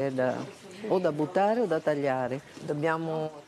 È da- o da buttare o da tagliare. Dobbiamo